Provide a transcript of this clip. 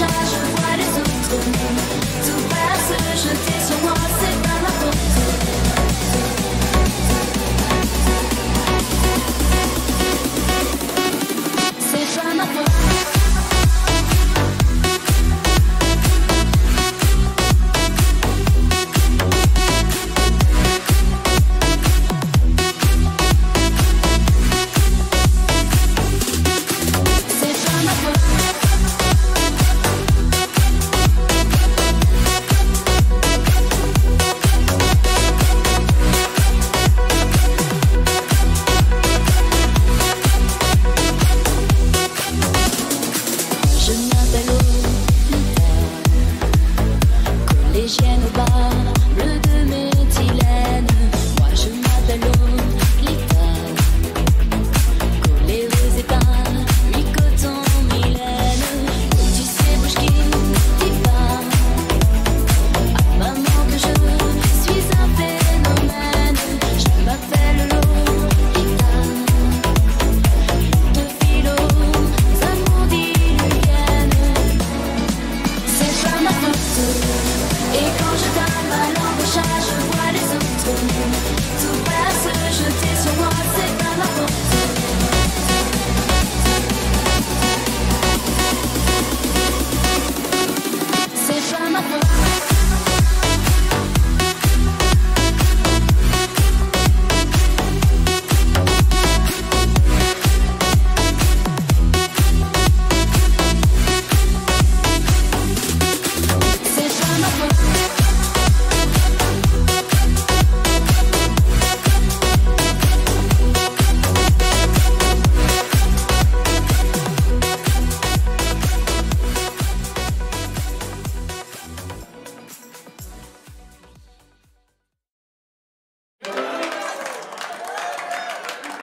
shine. Collégienne au bar, bleu de méthylène.